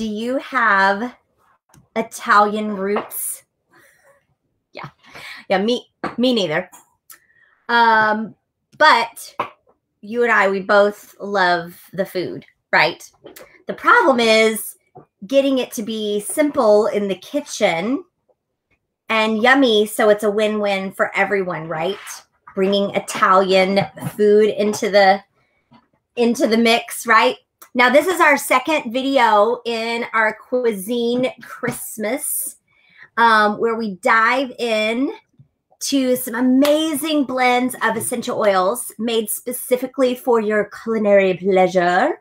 do you have Italian roots? Yeah. Yeah, me me neither. Um, but you and I, we both love the food, right? The problem is getting it to be simple in the kitchen and yummy so it's a win-win for everyone, right? Bringing Italian food into the into the mix, right? Now, this is our second video in our cuisine Christmas, um, where we dive in to some amazing blends of essential oils made specifically for your culinary pleasure.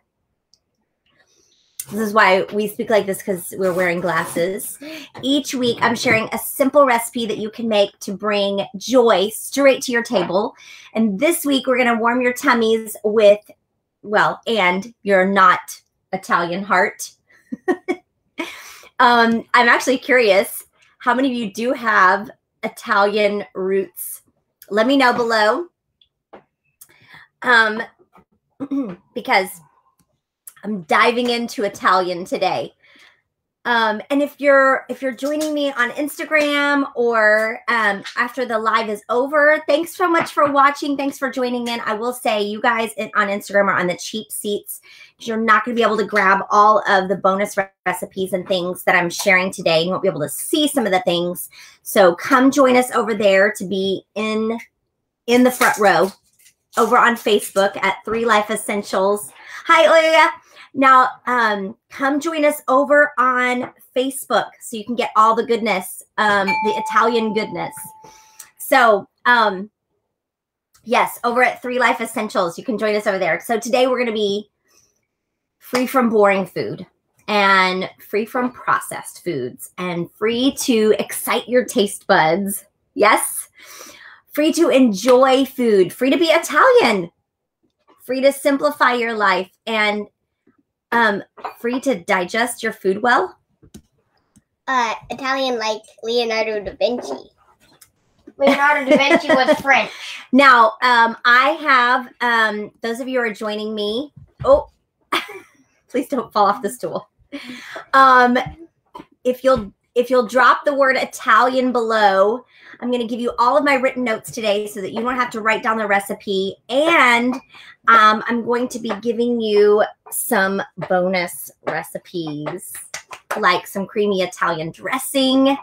This is why we speak like this because we're wearing glasses. Each week, I'm sharing a simple recipe that you can make to bring joy straight to your table. And this week, we're going to warm your tummies with, well, and you're not Italian heart. um, I'm actually curious how many of you do have Italian roots? Let me know below. Um, because I'm diving into Italian today. Um, and if you're if you're joining me on Instagram or um, after the live is over, thanks so much for watching. Thanks for joining in. I will say you guys on Instagram are on the cheap seats. You're not going to be able to grab all of the bonus recipes and things that I'm sharing today. You won't be able to see some of the things. So come join us over there to be in in the front row over on Facebook at Three Life Essentials. Hi, Oya. Now, um, come join us over on Facebook so you can get all the goodness, um, the Italian goodness. So, um, yes, over at Three Life Essentials, you can join us over there. So today we're going to be free from boring food and free from processed foods and free to excite your taste buds. Yes. Free to enjoy food, free to be Italian, free to simplify your life and um free to digest your food well. Uh, Italian like Leonardo da Vinci. Leonardo da Vinci was French. Now, um I have um those of you who are joining me. Oh, please don't fall off the stool. Um if you'll if you'll drop the word Italian below, I'm going to give you all of my written notes today so that you don't have to write down the recipe. And um, I'm going to be giving you some bonus recipes, like some creamy Italian dressing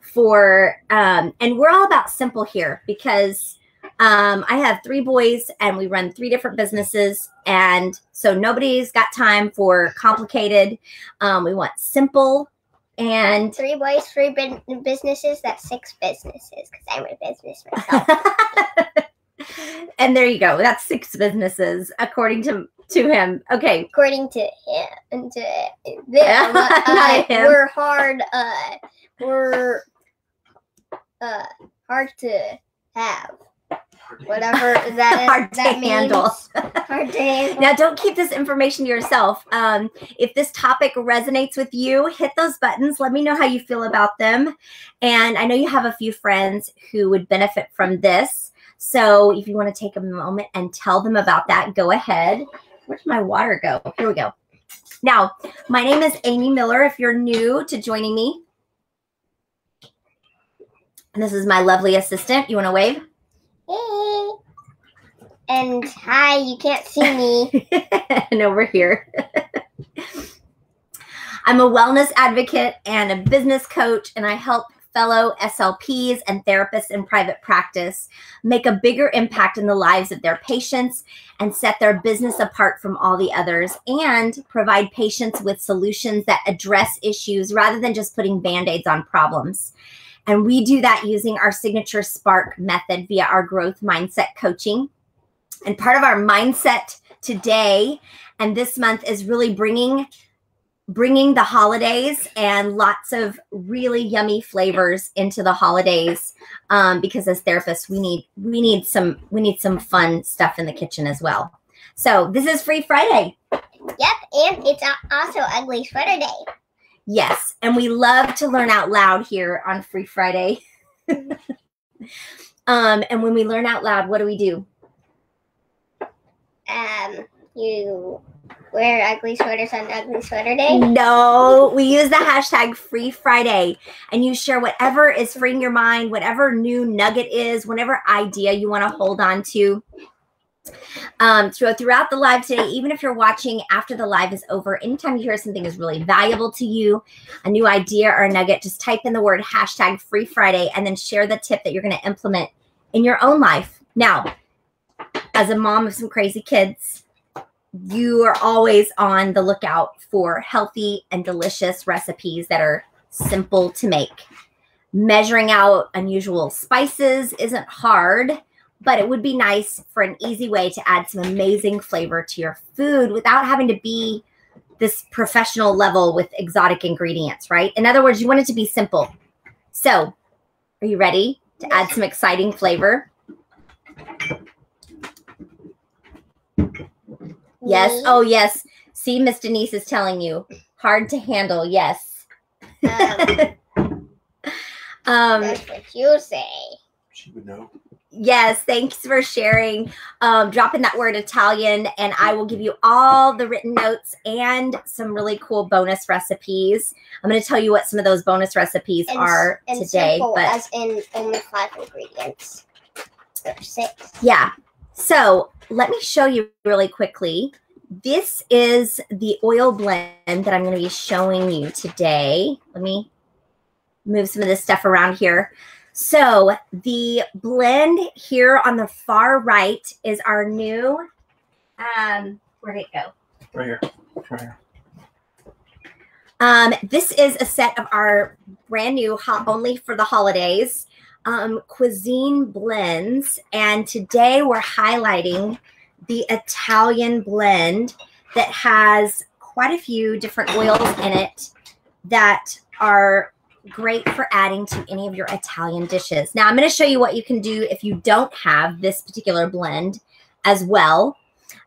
for, um, and we're all about simple here because um, I have three boys and we run three different businesses. And so nobody's got time for complicated. Um, we want simple and Three boys, three businesses. That's six businesses because I'm a business myself. and there you go. That's six businesses according to to him. Okay. According to him, and to them, Not uh, him. we're hard. Uh, we're uh hard to have. Whatever that is. Hard to that handle. means. Hard to handle. Now, don't keep this information to yourself. Um, if this topic resonates with you, hit those buttons. Let me know how you feel about them. And I know you have a few friends who would benefit from this. So if you want to take a moment and tell them about that, go ahead. Where'd my water go? Here we go. Now, my name is Amy Miller. If you're new to joining me, and this is my lovely assistant. You want to wave? Hey. And hi, you can't see me. and over here. I'm a wellness advocate and a business coach, and I help fellow SLPs and therapists in private practice make a bigger impact in the lives of their patients and set their business apart from all the others and provide patients with solutions that address issues rather than just putting band aids on problems. And we do that using our signature Spark method via our growth mindset coaching. And part of our mindset today and this month is really bringing bringing the holidays and lots of really yummy flavors into the holidays. Um, because as therapists we need we need some we need some fun stuff in the kitchen as well. So this is free friday. Yep, and it's also Ugly Sweater Day. yes and we love to learn out loud here on free friday. Um, and when we learn out loud what do we do you wear ugly sweaters on Ugly Sweater Day? No, we use the hashtag Free Friday, and you share whatever is freeing your mind, whatever new nugget is, whatever idea you want to hold on to. Um, through, throughout the live today, even if you're watching after the live is over, anytime you hear something is really valuable to you, a new idea or a nugget, just type in the word hashtag Free Friday and then share the tip that you're going to implement in your own life. Now, as a mom of some crazy kids, you are always on the lookout for healthy and delicious recipes that are simple to make. Measuring out unusual spices isn't hard, but it would be nice for an easy way to add some amazing flavor to your food without having to be this professional level with exotic ingredients, right? In other words, you want it to be simple. So, are you ready to add some exciting flavor? Yes. Oh, yes. See, Miss Denise is telling you hard to handle. Yes. Um, um, that's what you say. She would know. yes. Thanks for sharing. Um, drop in that word Italian, and I will give you all the written notes and some really cool bonus recipes. I'm going to tell you what some of those bonus recipes And, are and today. simple, But as in only five ingredients. Or six. Yeah. So let me show you really quickly. This is the oil blend that I'm going to be showing you today. Let me move some of this stuff around here. So the blend here on the far right is our new, um, where did it go? Right here. Right here. Um, this is a set of our brand new hot only for the holidays um, cuisine blends, and today we're highlighting the Italian blend that has quite a few different oils in it that are great for adding to any of your Italian dishes. Now, I'm going to show you what you can do if you don't have this particular blend as well.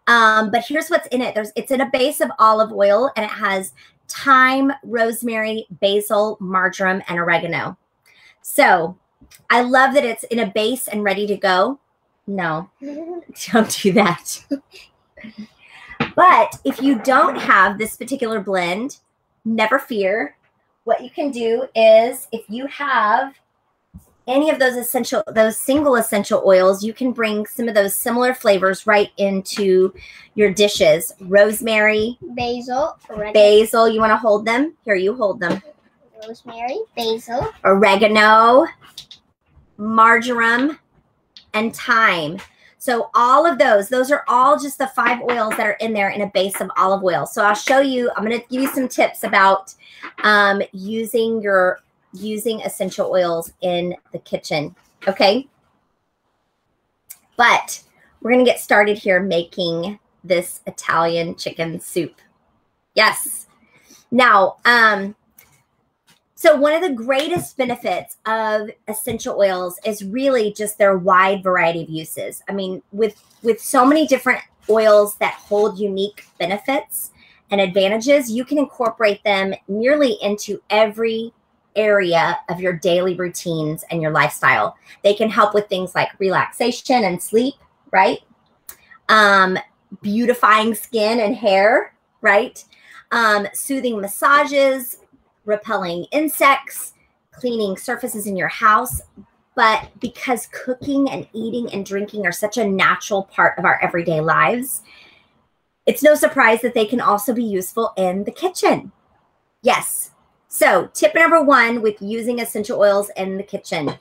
Um, but here's what's in it. There's it's in a base of olive oil and it has thyme, rosemary, basil, marjoram, and oregano. So I love that it's in a base and ready to go. No, don't do that. but if you don't have this particular blend, never fear. What you can do is if you have any of those essential those single essential oils, you can bring some of those similar flavors right into your dishes. Rosemary, Basil, basil, you want to hold them? Here you hold them. Rosemary, basil, Oregano, marjoram, and thyme. So all of those, those are all just the five oils that are in there in a base of olive oil. So I'll show you, I'm going to give you some tips about um, using your using essential oils in the kitchen. Okay. But we're going to get started here making this Italian chicken soup. Yes. Now, um, so one of the greatest benefits of essential oils is really just their wide variety of uses. I mean, with with so many different oils that hold unique benefits and advantages, you can incorporate them nearly into every area of your daily routines and your lifestyle. They can help with things like relaxation and sleep, right? Um, beautifying skin and hair, right? Um, soothing massages, repelling insects, cleaning surfaces in your house. But because cooking and eating and drinking are such a natural part of our everyday lives, it's no surprise that they can also be useful in the kitchen. Yes. So, tip number one with using essential oils in the kitchen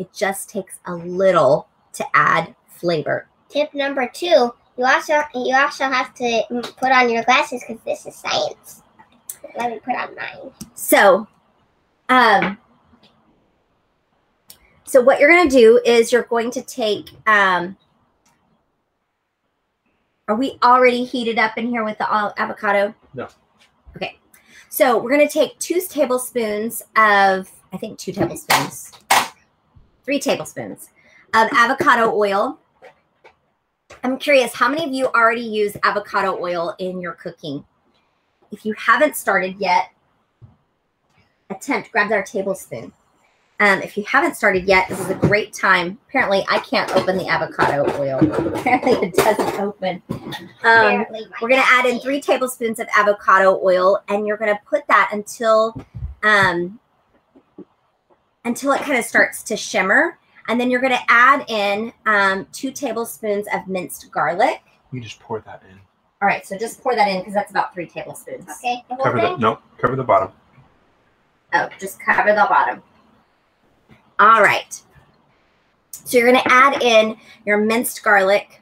it just takes a little to add flavor. Tip number two: you also you also have to put on your glasses because this is science. Let me put on mine. So, um, so what you're going to do is you're going to take. Um, are we already heated up in here with the avocado? No. Okay. So we're going to take two tablespoons of, I think two tablespoons, three tablespoons of avocado oil. I'm curious, how many of you already use avocado oil in your cooking? If you haven't started yet, attempt, grab our tablespoon. Um, if you haven't started yet, this is a great time. Apparently, I can't open the avocado oil. Apparently, it doesn't open. Um, we're going to add in three tablespoons of avocado oil, and you're going to put that until um, until it kind of starts to shimmer. And then you're going to add in um, two tablespoons of minced garlic. You just pour that in. All right, so just pour that in because that's about three tablespoons. Okay, the whole Cover the no. Cover the bottom. Oh, just cover the bottom. All right. So you're going to add in your minced garlic,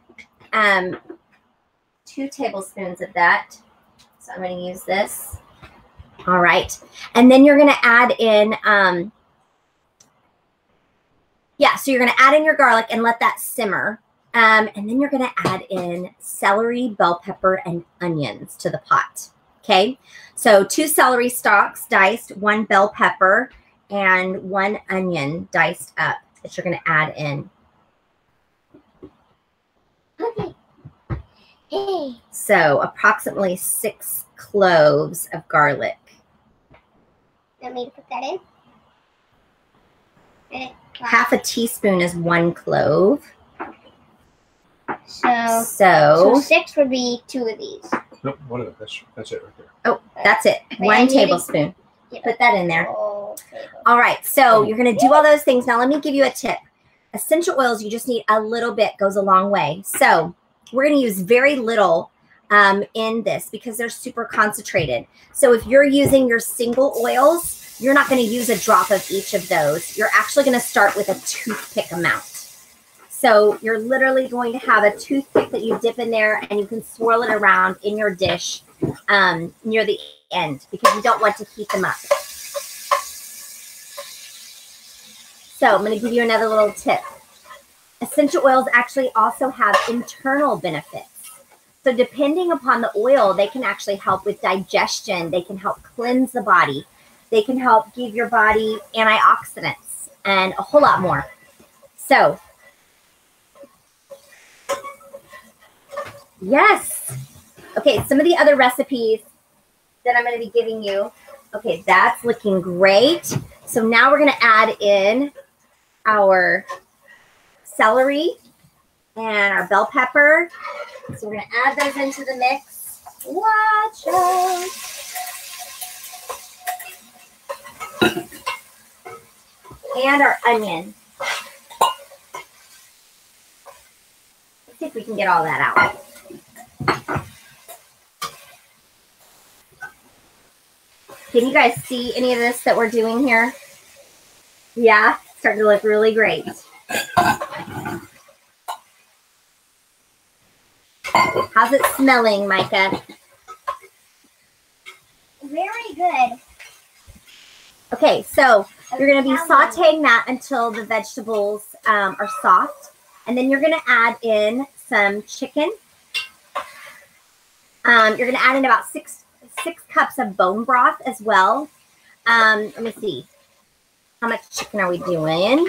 um, two tablespoons of that. So I'm going to use this. All right. And then you're going to add in, um, yeah, so you're going to add in your garlic and let that simmer. Um, and then you're going to add in celery, bell pepper, and onions to the pot. Okay. So two celery stalks diced, one bell pepper, and one onion diced up that you're going to add in. Okay. Hey. So approximately six cloves of garlic. Want me to put that in? Half a teaspoon is one clove. So, so So six would be two of these. Nope. One of them. That's that's it right there. oh, that's it. Wait, One need tablespoon. Yeah. Put that in there. Oh, okay. All right, so you're going to do all those things. Now, let me give you a tip. Essential oils, you just need a little bit, goes a long way. So, we're going to use very little um, in this because they're super concentrated. So, if you're using your single oils, you're not going to use a drop of each of those. You're actually going to start with a toothpick amount. So, you're literally going to have a toothpick that you dip in there and you can swirl it around in your dish um, near the end because you don't want to heat them up. So I'm going to give you another little tip. Essential oils actually also have internal benefits. So depending upon the oil, they can actually help with digestion. They can help cleanse the body. They can help give your body antioxidants and a whole lot more. So, yes. Okay, some of the other recipes that I'm going to be giving you. Okay, that's looking great. So now we're going to add in our celery and our bell pepper. So we're going to add those into the mix. Watch out. And our onion. Let's see if we can get all that out. Can you guys see any of this that we're doing here? Yeah, it's starting to look really great. How's it smelling, Micah? Very good. Okay, so you're going to be sauteing that until the vegetables um, are soft. And then you're going to add in some chicken. Um, you're going to add in about six six cups of bone broth as well. Um, let me see. How much chicken are we doing?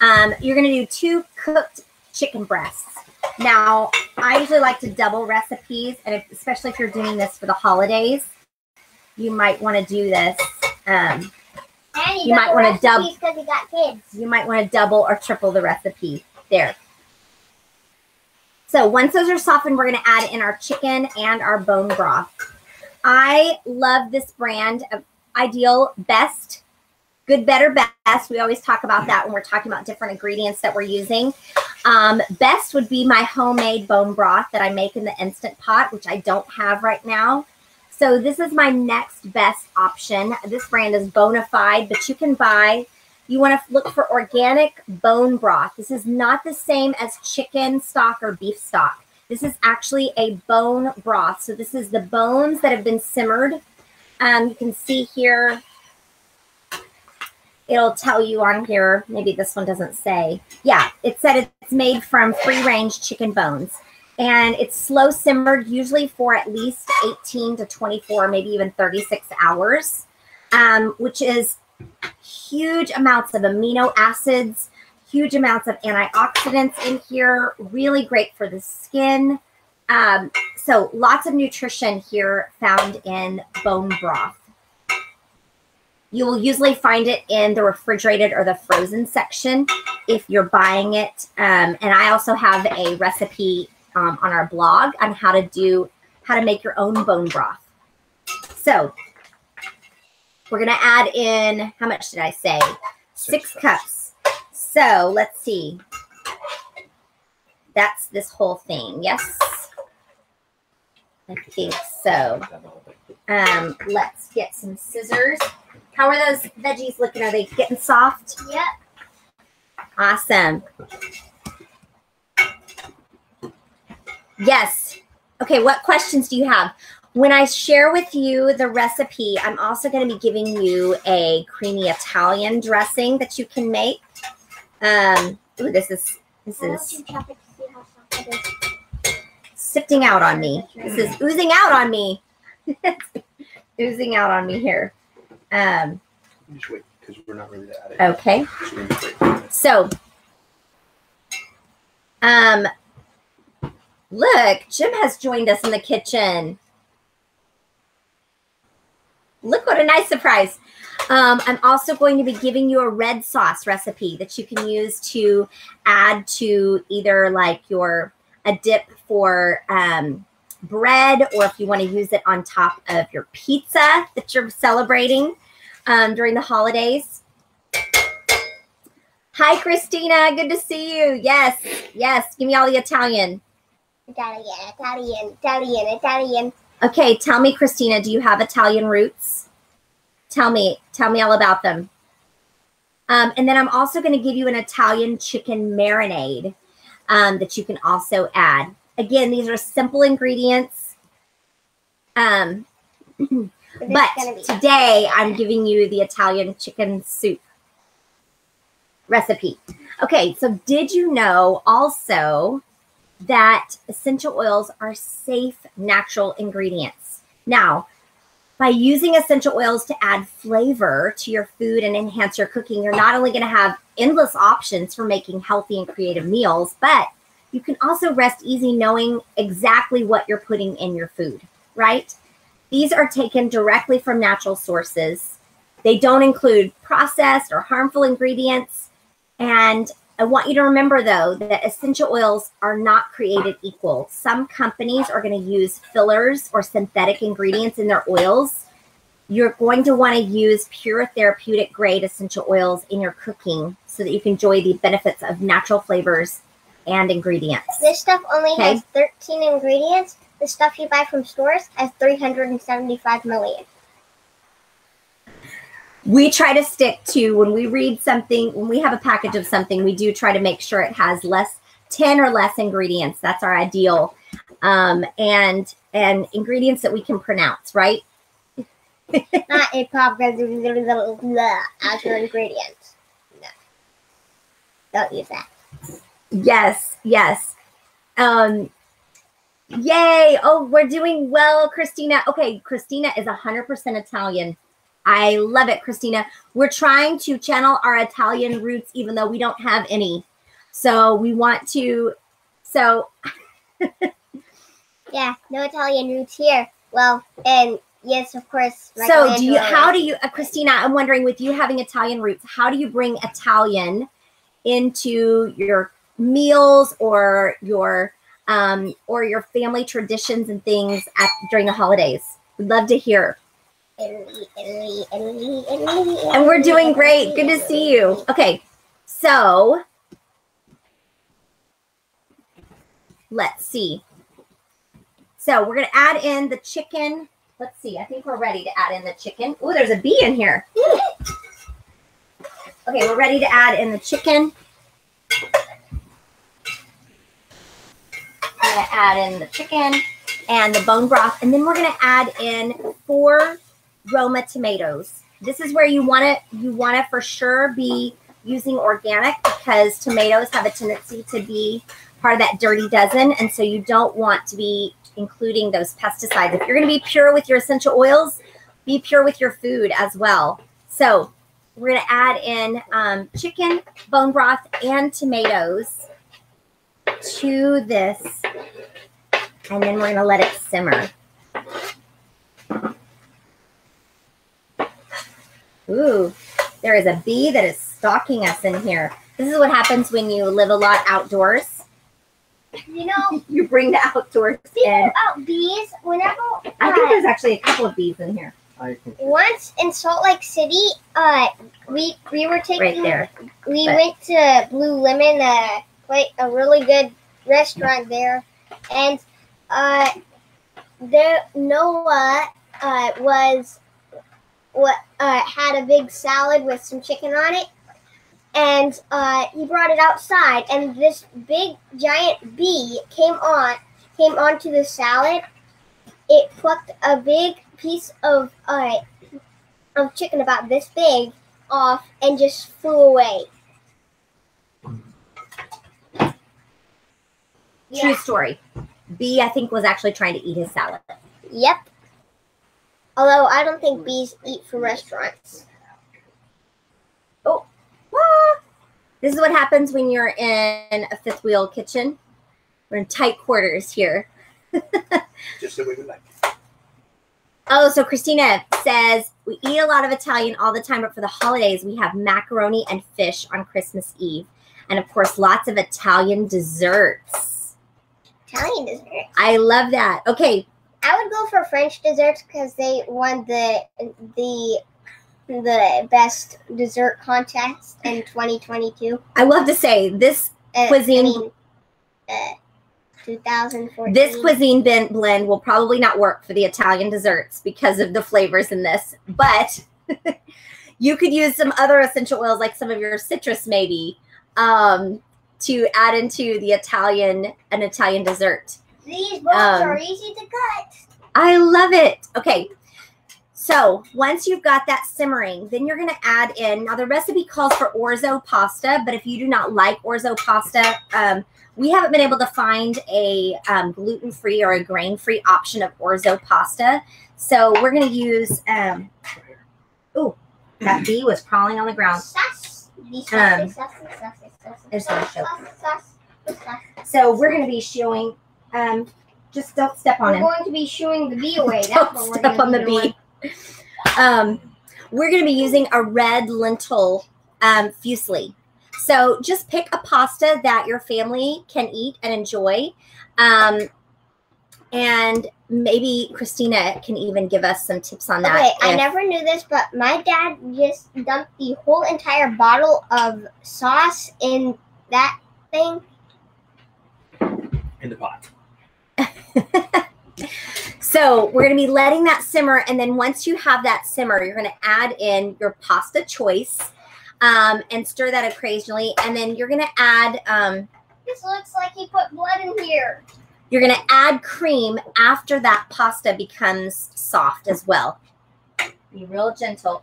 Um, you're going to do two cooked chicken breasts. Now, I usually like to double recipes, and if, especially if you're doing this for the holidays, you might want to do this. Um, You might wanna dub- because you got kids. you might want to double or triple the recipe there. So once those are softened, we're going to add in our chicken and our bone broth. I love this brand of Ideal Best, Good, Better, Best. We always talk about that when we're talking about different ingredients that we're using. Um, best would be my homemade bone broth that I make in the Instant Pot, which I don't have right now. So this is my next best option. This brand is Bonafide, but you can buy you want to look for organic bone broth. This is not the same as chicken stock or beef stock. This is actually a bone broth. So this is the bones that have been simmered. Um, you can see here, it'll tell you on here, maybe this one doesn't say. Yeah, it said it's made from free range chicken bones. And it's slow simmered, usually for at least 18 to 24, maybe even 36 hours, um, which is huge amounts of amino acids, huge amounts of antioxidants in here, really great for the skin. Um, so lots of nutrition here found in bone broth. You will usually find it in the refrigerated or the frozen section if you're buying it. Um, and I also have a recipe um, on our blog on how to do how to make your own bone broth. So we're gonna add in how much did I say? Six, Six cups. So let's see. That's this whole thing. Yes. I think so. Um, let's get some scissors. How are those veggies looking? Are they getting soft? Yep. Awesome. Yes. Okay, what questions do you have? When I share with you the recipe, I'm also going to be giving you a creamy Italian dressing that you can make. Um, ooh, this is this is you chop it to see how soft it is? sifting out on me. This is oozing out on me. oozing out on me here. Um, Just wait, because we're not ready to add it. okay. Just wait, wait. So, um, look, Jim has joined us in the kitchen. Look what a nice surprise. Um, I'm also going to be giving you a red sauce recipe that you can use to add to either like your a dip for um, bread or if you want to use it on top of your pizza that you're celebrating um, during the holidays. Hi, Christina. Good to see you. Yes, yes. Give me all the Italian. Italian, Italian, Italian, Italian. Okay, tell me, Christina, do you have Italian roots? Tell me, tell me all about them. Um, and then I'm also going to give you an Italian chicken marinade um, that you can also add. Again, these are simple ingredients. Um, But it's but gonna be today I'm giving you the Italian chicken soup recipe. Okay, so did you know also that essential oils are safe natural ingredients? Now, by using essential oils to add flavor to your food and enhance your cooking, you're not only going to have endless options for making healthy and creative meals, but you can also rest easy knowing exactly what you're putting in your food, right? These are taken directly from natural sources. They don't include processed or harmful ingredients. And I want you to remember, though, that essential oils are not created equal. Some companies are going to use fillers or synthetic ingredients in their oils. You're going to want to use pure therapeutic grade essential oils in your cooking so that you can enjoy the benefits of natural flavors and ingredients. This stuff only Okay. has 13 ingredients. The stuff you buy from stores has 375 million. We try to stick to when we read something when we have a package of something we do try to make sure it has less 10 or less ingredients. That's our ideal. Um, and and ingredients that we can pronounce right? Not a as your ingredients. No. Don't use that. yes yes. Um yay. Oh we're doing well christina. Okay christina is 100% italian i love it christina we're trying to channel our italian roots even though we don't have any so we want to so Yeah, no Italian roots here. Well, and yes, of course. So do you how do you uh, Christina, I'm wondering with you having Italian roots, how do you bring Italian into your meals or your um or your family traditions and things at during the holidays? We'd love to hear. And we're doing great. Good to see you. Okay. So let's see. So we're gonna add in the chicken. Let's see. I think we're ready to add in the chicken. Oh, there's a bee in here. Okay, we're ready to add in the chicken. I'm gonna add in the chicken and the bone broth, and then we're gonna add in four Roma tomatoes. This is where you want to you want to for sure be using organic because tomatoes have a tendency to be part of that dirty dozen, and so you don't want to be including those pesticides. If you're going to be pure with your essential oils, be pure with your food as well. So we're going to add in um, chicken, bone broth, and tomatoes to this, and then we're going to let it simmer. Ooh, there is a bee that is stalking us in here. This is what happens when you live a lot outdoors. You know, You bring the outdoors in. about bees, whenever I think uh, there's actually a couple of bees in here, I think once in Salt Lake City, uh, we we were taking right there. we But- went to Blue Lemon, uh, quite a really good restaurant there, and uh, there Noah uh, was what uh, had a big salad with some chicken on it, and uh, he brought it outside, and this big giant bee came on came onto the salad. It plucked a big piece of uh, of chicken about this big off and just flew away. True story. Bee, I think, was actually trying to eat his salad. Yep. Although I don't think bees eat from restaurants. Oh, Ah! This is what happens when you're in a fifth wheel kitchen. We're in tight quarters here. just the way we like. Oh, so Christina says we eat a lot of Italian all the time, but for the holidays we have macaroni and fish on Christmas Eve, and of course lots of Italian desserts. Italian desserts. I love that. Okay, I would go for French desserts because they won the the the best dessert contest in 2022. I love to say this Uh, Cuisine- I mean, uh, 2014. this cuisine blend will probably not work for the Italian desserts because of the flavors in this, but you could use some other essential oils like some of your citrus maybe um, to add into the Italian an Italian dessert. These bones um, are easy to cut. I love it. Okay. So once you've got that simmering, then you're going to add in. Now the recipe calls for orzo pasta, but if you do not like orzo pasta, um, we haven't been able to find a um, gluten-free or a grain-free option of orzo pasta. So we're going to use. Um, oh, that bee was crawling on the ground. Um, there's no show. So we're going to be showing. Um, just don't step on We're him. going to be shooing the bee away. Don't what we're step going on to the be bee. Um, we're going to be using a red lentil um, fusilli. So just pick a pasta that your family can eat and enjoy. Um, and maybe Christina can even give us some tips on that. Okay, I never knew this, but my dad just dumped the whole entire bottle of sauce in that thing. In the pot. So we're going to be letting that simmer, and then once you have that simmer, you're going to add in your pasta choice um, and stir that occasionally, and then you're going to add um, This looks like he put blood in here. you're going to add cream after that pasta becomes soft as well. Be real gentle.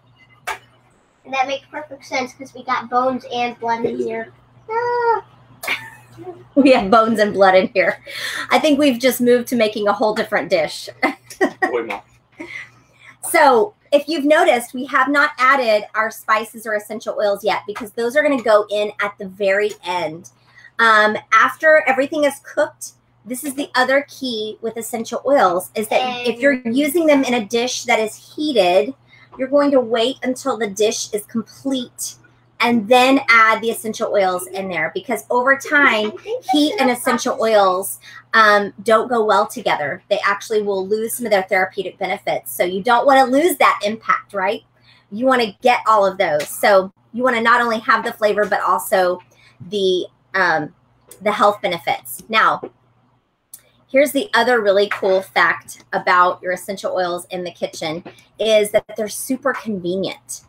And that makes perfect sense because we got bones and blood in here. Ah, We have bones and blood in here. I think we've just moved to making a whole different dish. So, if you've noticed, we have not added our spices or essential oils yet because those are going to go in at the very end. Um, after everything is cooked, this is the other key with essential oils is that if you're using them in a dish that is heated, you're going to wait until the dish is complete and then add the essential oils in there because over time, heat and essential oils um, don't go well together. They actually will lose some of their therapeutic benefits. So you don't want to lose that impact, right? You want to get all of those. So you want to not only have the flavor, but also the um, the health benefits. Now, here's the other really cool fact about your essential oils in the kitchen is that they're super convenient.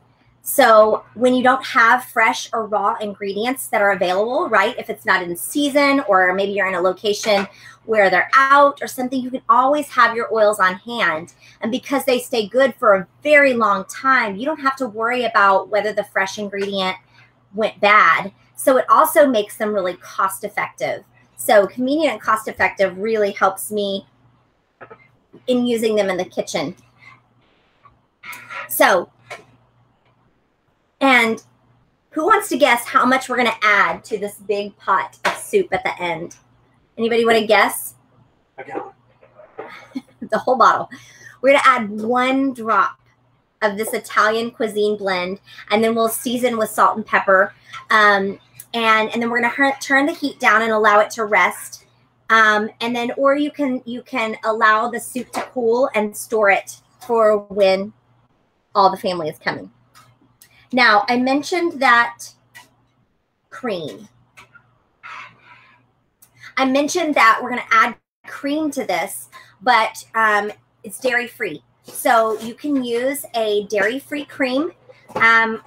So when you don't have fresh or raw ingredients that are available, right? If it's not in season or maybe you're in a location where they're out or something, you can always have your oils on hand. And because they stay good for a very long time, you don't have to worry about whether the fresh ingredient went bad. So it also makes them really cost effective. So convenient and cost effective really helps me in using them in the kitchen. So and who wants to guess how much we're going to add to this big pot of soup at the end? Anybody want to guess? The whole bottle. We're going to add one drop of this Italian cuisine blend, and then we'll season with salt and pepper. Um, and, and then we're gonna turn the heat down and allow it to rest. Um, and then, or you can you can allow the soup to cool and store it for when all the family is coming. Now, I mentioned that cream. I mentioned that we're going to add cream to this, but um, it's dairy free. So you can use a dairy free cream. Um,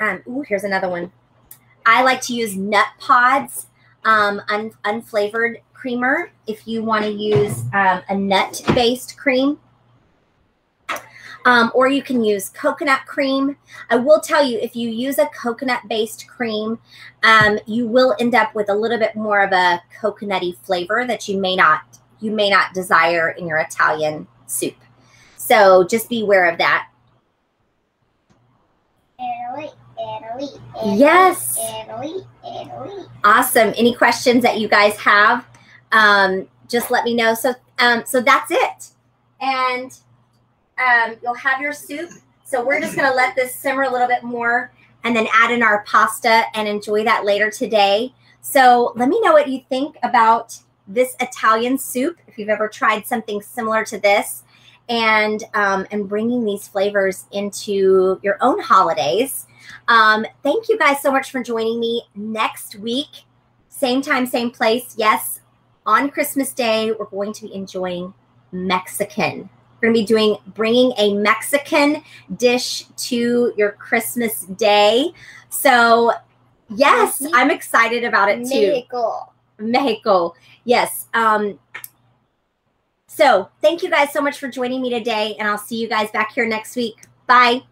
um, ooh, here's another one. I like to use nut pods, um, un- unflavored creamer. If you want to use um, a nut based cream, um, or you can use coconut cream. I will tell you, if you use a coconut based cream, um, you will end up with a little bit more of a coconutty flavor that you may not you may not desire in your Italian soup. So just be aware of that. Italy, Italy, Italy, Yes. Italy, Italy. Awesome. Any questions that you guys have, um, just let me know. So, um, so that's it. And um, you'll have your soup. So we're just going to let this simmer a little bit more and then add in our pasta and enjoy that later today. So let me know what you think about this Italian soup, if you've ever tried something similar to this, and um, and bringing these flavors into your own holidays. Um, thank you guys so much for joining me. Next week, same time, same place. Yes, on Christmas Day, we're going to be enjoying Mexican. We're going to be doing bringing a Mexican dish to your Christmas day. So, yes, Mhm. I'm excited about it too. Mexico. Mexico. Yes. Um, so thank you guys so much for joining me today, and I'll see you guys back here next week. Bye.